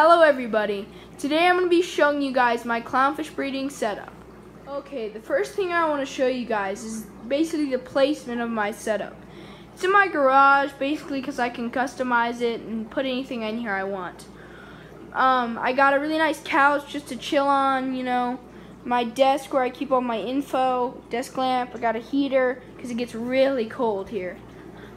Hello everybody. Today I'm going to be showing you guys my clownfish breeding setup. Okay, the first thing I want to show you guys is basically the placement of my setup. It's in my garage basically because I can customize it and put anything in here I want. Um, I got a really nice couch just to chill on, you know. My desk where I keep all my info, desk lamp, I got a heater because it gets really cold here.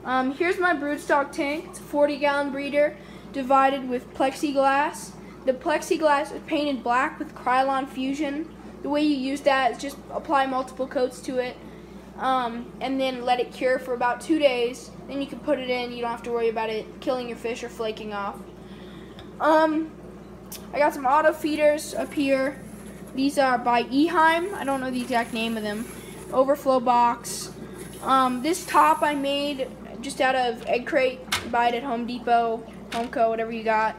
Um, here's my broodstock tank. It's a 40 gallon breeder divided with plexiglass. The plexiglass is painted black with Krylon Fusion. The way you use that is just apply multiple coats to it um, and then let it cure for about two days. Then you can put it in. You don't have to worry about it killing your fish or flaking off. Um, I got some auto feeders up here. These are by Eheim. I don't know the exact name of them. Overflow box. Um, this top I made just out of egg crate. Buy it at Home Depot. Homeco, whatever you got.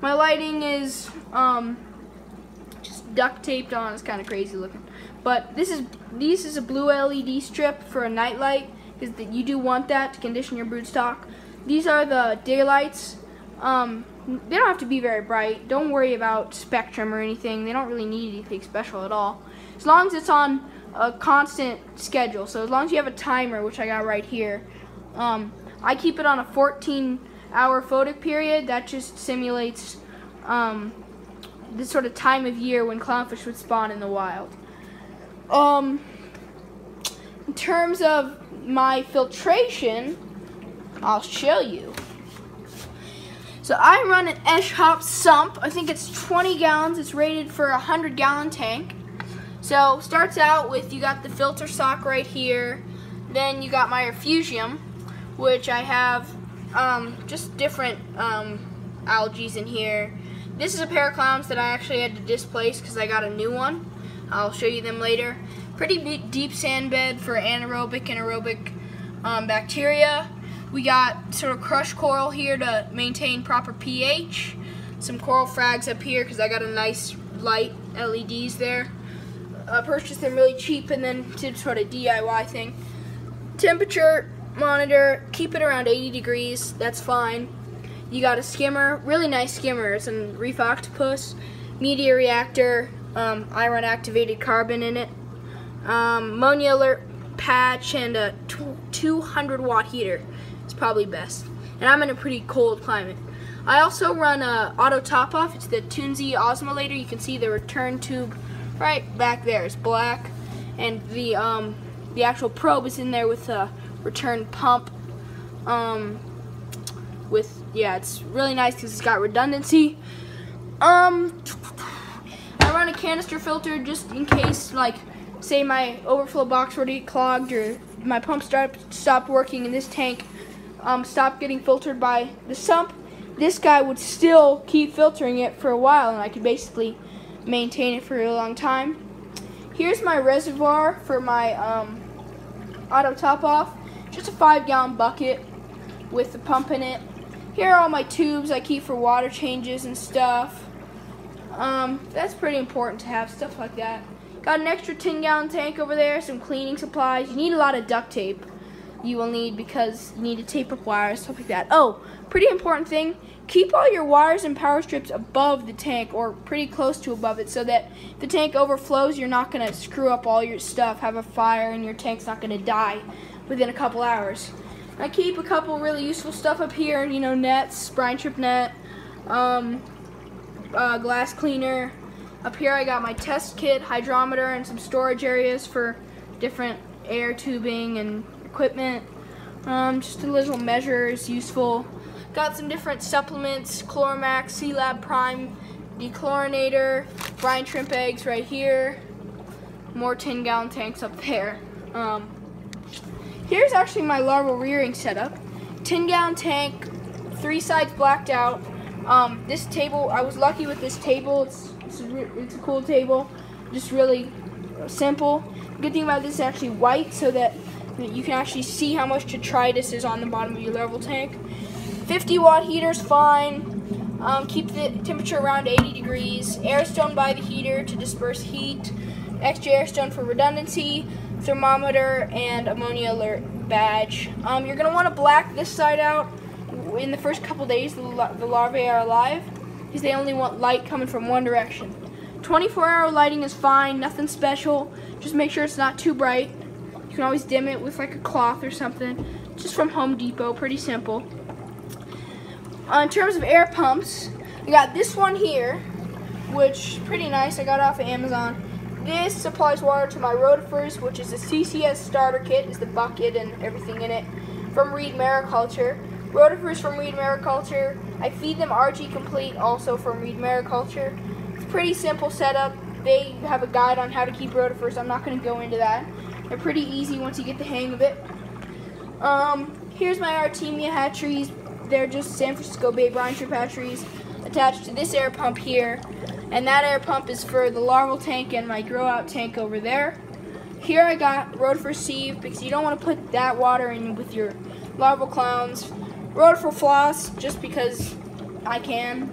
My lighting is um, just duct taped on. It's kind of crazy looking. But this is this is a blue LED strip for a night light because you do want that to condition your brood stock. These are the daylights. Um, they don't have to be very bright. Don't worry about spectrum or anything. They don't really need anything special at all. As long as it's on a constant schedule. So as long as you have a timer, which I got right here, um, I keep it on a 14 hour photoperiod, that just simulates um, the sort of time of year when clownfish would spawn in the wild. Um, in terms of my filtration, I'll show you. So I run an Eshopps sump. I think it's 20 gallons. It's rated for a 100 gallon tank. So starts out with you got the filter sock right here. Then you got my refugium, which I have um, just different um, algae in here. This is a pair of clowns that I actually had to displace because I got a new one. I'll show you them later. Pretty deep sand bed for anaerobic and aerobic um, bacteria. We got sort of crushed coral here to maintain proper pH. Some coral frags up here because I got a nice light LEDs there. I purchased them really cheap and then did sort of DIY thing. Temperature monitor, keep it around 80 degrees, that's fine. You got a skimmer, really nice skimmer, it's a reef octopus, media reactor, um, iron activated carbon in it, um, ammonia alert patch, and a 200 watt heater. It's probably best. And I'm in a pretty cold climate. I also run a auto top off. It's the Tunze osmolator. You can see the return tube right back there. It's black, and the um, the actual probe is in there with a return pump. Um, with yeah, it's really nice because it's got redundancy. Um, I run a canister filter just in case, like, say my overflow box were to get clogged or my pump start, stopped working and this tank um, stopped getting filtered by the sump. This guy would still keep filtering it for a while and I could basically maintain it for a long time. Here's my reservoir for my um, auto top off. Just a five gallon bucket with the pump in it. Here are all my tubes I keep for water changes and stuff. Um, that's pretty important to have stuff like that. Got an extra 10 gallon tank over there, some cleaning supplies. You need a lot of duct tape you will need because you need to tape up wires, stuff like that. Oh, pretty important thing, keep all your wires and power strips above the tank or pretty close to above it so that if the tank overflows, you're not going to screw up all your stuff, have a fire, and your tank's not going to die within a couple hours. I keep a couple really useful stuff up here, you know, nets, brine shrimp net, um, uh, glass cleaner. Up here I got my test kit, hydrometer, and some storage areas for different air tubing and equipment. Um, just a little measures, useful. Got some different supplements, Chloramax, Sea-Lab Prime, dechlorinator, brine shrimp eggs right here. More 10 gallon tanks up there. Um, Here's actually my larval rearing setup. 10 gallon tank, three sides blacked out. Um, this table, I was lucky with this table. It's, it's, a, it's a cool table, just really simple. Good thing about this is actually white so that you can actually see how much detritus is on the bottom of your larval tank. 50 watt heater's fine. Um, keep the temperature around 80 degrees. Airstone by the heater to disperse heat. Extra airstone for redundancy thermometer, and ammonia alert badge. Um, you're going to want to black this side out in the first couple days the, the larvae are alive. because they only want light coming from one direction. 24 hour lighting is fine, nothing special. Just make sure it's not too bright. You can always dim it with like a cloth or something. Just from Home Depot, pretty simple. Uh, in terms of air pumps, we got this one here, which pretty nice. I got off of Amazon. This supplies water to my rotifers, which is a CCS starter kit, is the bucket and everything in it, from Reed Mariculture. Rotifers from Reed Mariculture. I feed them RG Complete, also from Reed Mariculture It's pretty simple setup. They have a guide on how to keep rotifers. I'm not going to go into that. They're pretty easy once you get the hang of it. Um, here's my Artemia hatcheries. They're just San Francisco Bay brine shrimp hatcheries attached to this air pump here. And that air pump is for the larval tank and my grow out tank over there. Here I got rotifer sieve because you don't want to put that water in with your larval clowns. Rotifer floss just because I can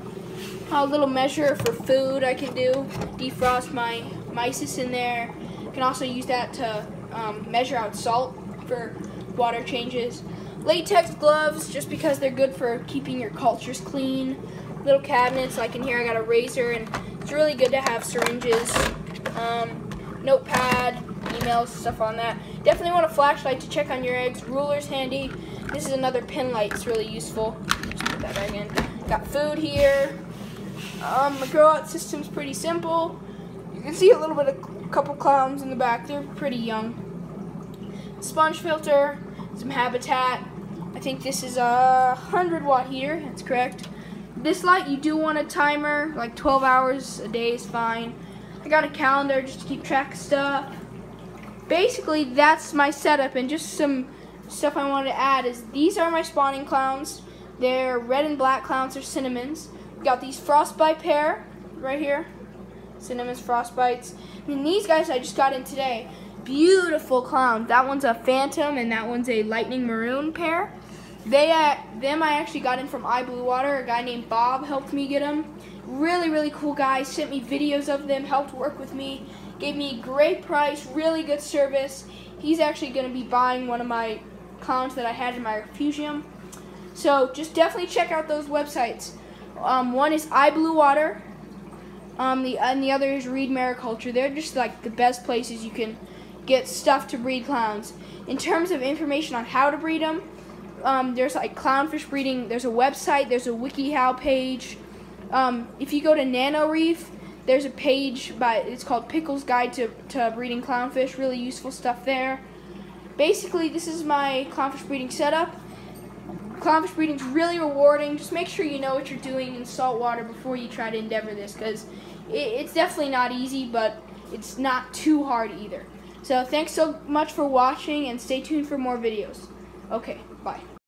a little measure for food I can do. Defrost my mysis in there. Can also use that to um, measure out salt for water changes. Latex gloves, just because they're good for keeping your cultures clean. Little cabinets, like in here I got a razor, and it's really good to have syringes. Um, notepad, emails, stuff on that. Definitely want a flashlight to check on your eggs. Ruler's handy. This is another pin light, it's really useful. Just put that back in. Got food here, um, my grow out system's pretty simple. You can see a little bit of a couple clowns in the back. They're pretty young. Sponge filter, some habitat. I think this is a 100 watt heater. That's correct. This light, you do want a timer, like 12 hours a day is fine. I got a calendar just to keep track of stuff. Basically, that's my setup, and just some stuff I wanted to add is these are my spawning clowns. They're red and black clowns, or cinnamons got these frostbite pair right here. Cinnamon's frostbites. And these guys I just got in today. Beautiful clowns. That one's a phantom and that one's a lightning maroon pair. They, uh, them I actually got in from iBlueWater. A guy named Bob helped me get them. Really, really cool guy. Sent me videos of them. Helped work with me. Gave me great price. Really good service. He's actually going to be buying one of my clowns that I had in my refugium. So just definitely check out those websites. Um, one is iBlueWater. Um, the and the other is Reed Mariculture. They're just like the best places you can get stuff to breed clowns. In terms of information on how to breed them, um, there's like clownfish breeding. There's a website. There's a WikiHow page. Um, if you go to Nano Reef, there's a page by it's called Pickle's Guide to, to Breeding Clownfish. Really useful stuff there. Basically, this is my clownfish breeding setup. Clownfish breeding is really rewarding. Just make sure you know what you're doing in salt water before you try to endeavor this because it, it's definitely not easy, but it's not too hard either. So thanks so much for watching and stay tuned for more videos. Okay, bye.